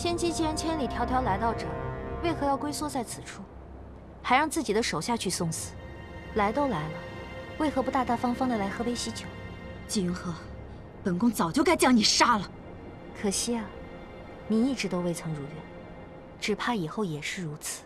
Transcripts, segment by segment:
仙姬既然千里迢迢来到这儿，为何要龟缩在此处，还让自己的手下去送死？来都来了，为何不大大方方的来喝杯喜酒？季云鹤，本宫早就该将你杀了，可惜啊，你一直都未曾如愿，只怕以后也是如此。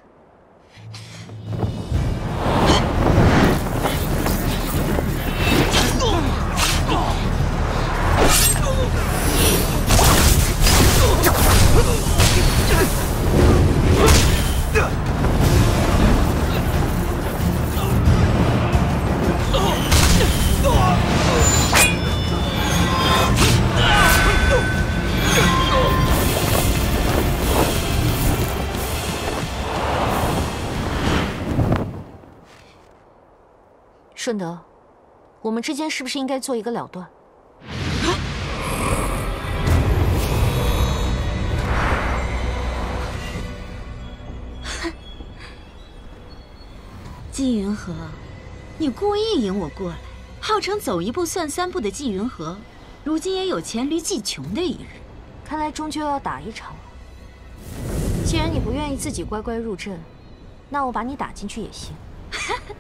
顺德，我们之间是不是应该做一个了断？季云禾，你故意引我过来，号称走一步算三步的季云禾，如今也有黔驴技穷的一日。看来终究要打一场了。既然你不愿意自己乖乖入阵，那我把你打进去也行。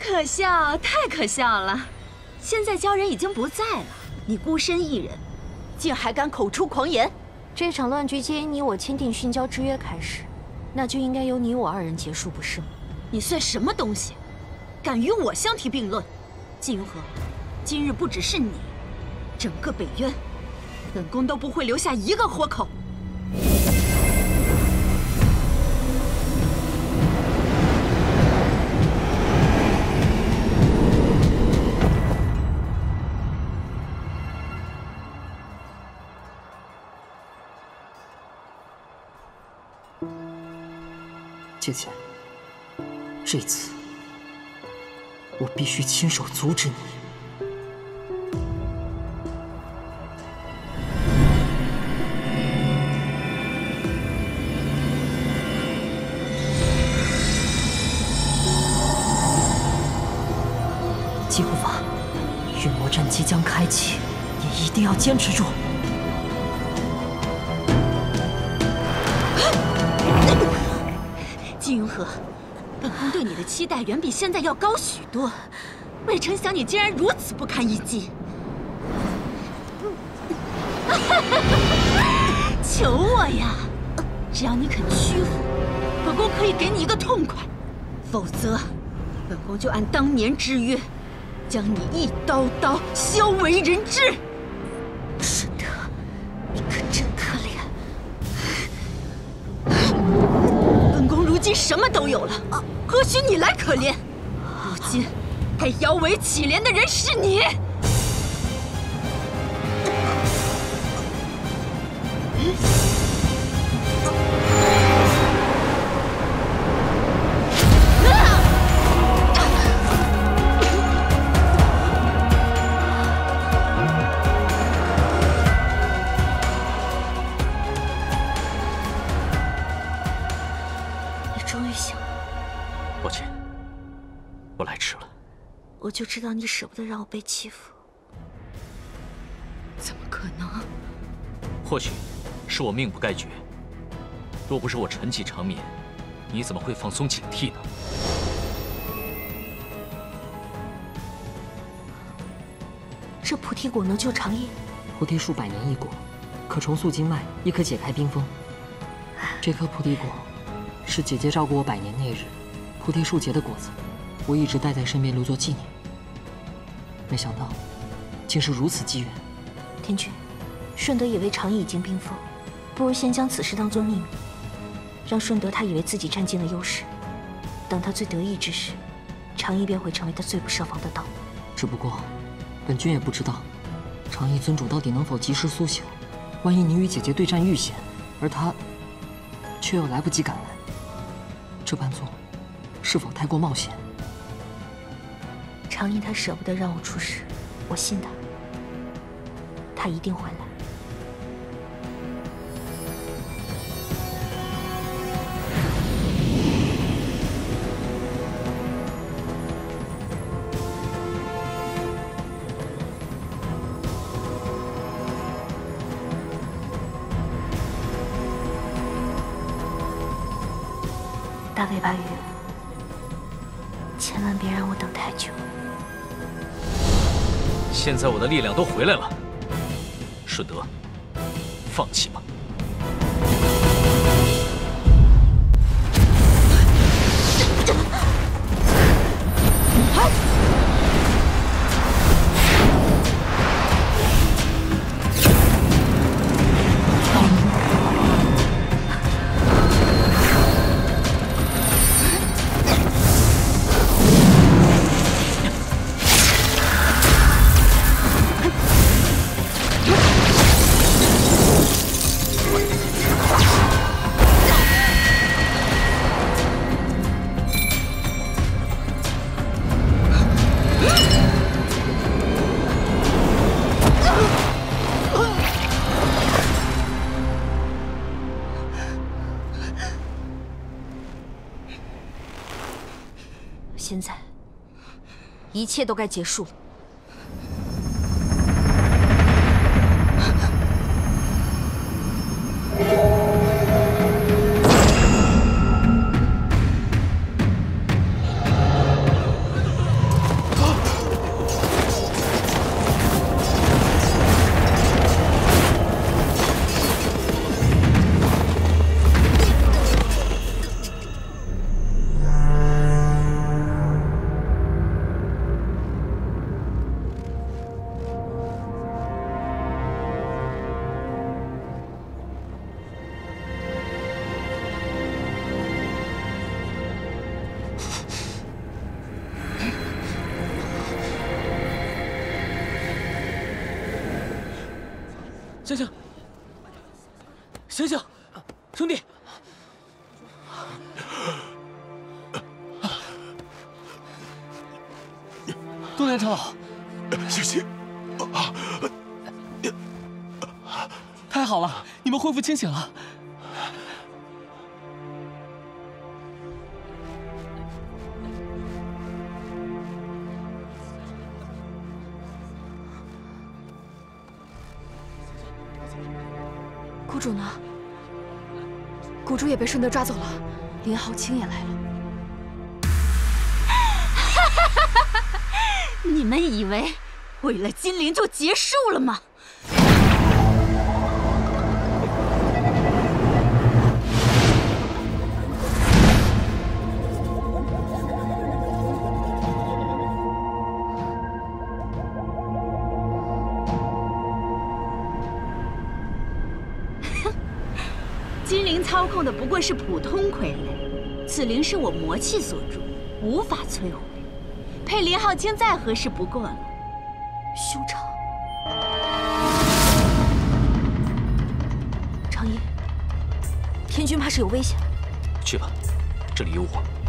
可笑，太可笑了！现在鲛人已经不在了，你孤身一人，竟还敢口出狂言！这场乱局皆因你我签订殉交之约开始，那就应该由你我二人结束，不是吗？你算什么东西，敢与我相提并论？季云河，今日不只是你，整个北渊，本宫都不会留下一个活口。姐姐，这次我必须亲手阻止你。击护法，陨魔阵即将开启，你一定要坚持住。季云禾，本宫对你的期待远比现在要高许多，未曾想你竟然如此不堪一击。求我呀！只要你肯屈服，本宫可以给你一个痛快；否则，本宫就按当年之约，将你一刀刀削为人质。今什么都有了，何须你来可怜？如今该摇尾乞怜的人是。你就知道你舍不得让我被欺负。怎么可能？或许是我命不该绝。若不是我沉寂长眠，你怎么会放松警惕呢？这菩提果能救长夜？菩提树百年一果，可重塑经脉，亦可解开冰封。这颗菩提果是姐姐照顾我百年那日菩提树结的果子，我一直带在身边留作纪念。没想到，竟是如此机缘。天君，顺德以为长意已经冰封，不如先将此事当作秘密，让顺德他以为自己占尽了优势，等他最得意之时，长意便会成为他最不设防的刀。只不过，本君也不知道，长意尊主到底能否及时苏醒。万一你与姐姐对战遇险，而他却又来不及赶来，这般做是否太过冒险？长意他舍不得让我出事我信他他一定会来。大尾巴鱼千万别让我等太久。现在我的力量都回来了，顺德，放弃吧。现在，一切都该结束了。醒醒，醒醒，兄弟！东年长老，小心！太好了，你们恢复清醒了。谷主呢？谷主也被顺德抓走了，林浩清也来了。你们以为为了金陵就结束了吗？金灵操控的不过是普通傀儡，此灵是我魔气所铸，无法摧毁。配林浩清再合适不过了。兄长，长音，天君怕是有危险。去吧，这里有我。